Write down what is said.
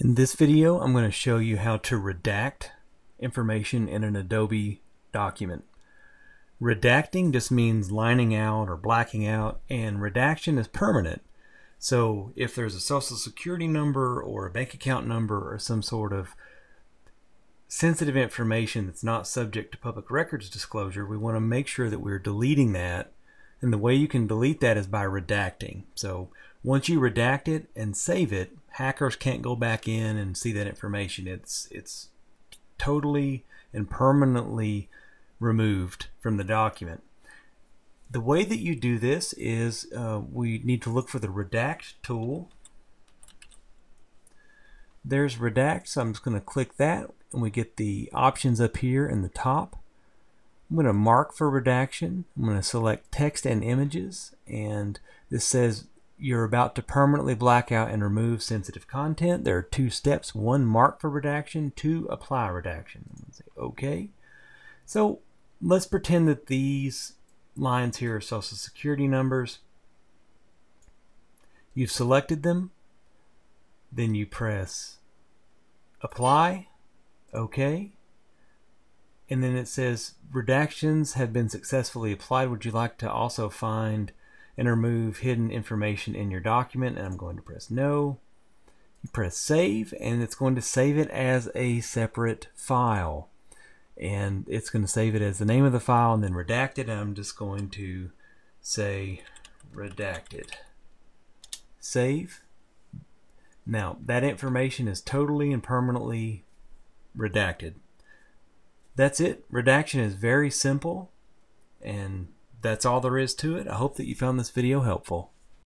In this video, I'm going to show you how to redact information in an Adobe document. Redacting just means lining out or blacking out, and redaction is permanent. So if there's a social security number or a bank account number or some sort of sensitive information that's not subject to public records disclosure, we want to make sure that we're deleting that. And the way you can delete that is by redacting. So once you redact it and save it, hackers can't go back in and see that information. It's it's totally and permanently removed from the document. The way that you do this is uh, we need to look for the redact tool. There's redact, so I'm just going to click that and we get the options up here in the top. I'm going to mark for redaction. I'm going to select text and images and this says you're about to permanently black out and remove sensitive content. There are two steps. One, mark for redaction. Two, apply redaction. Say OK. So let's pretend that these lines here are social security numbers. You've selected them. Then you press apply. OK. And then it says redactions have been successfully applied. Would you like to also find and remove hidden information in your document and I'm going to press no. You press save and it's going to save it as a separate file and it's going to save it as the name of the file and then redact it. I'm just going to say redacted. Save. Now that information is totally and permanently redacted. That's it. Redaction is very simple and that's all there is to it. I hope that you found this video helpful.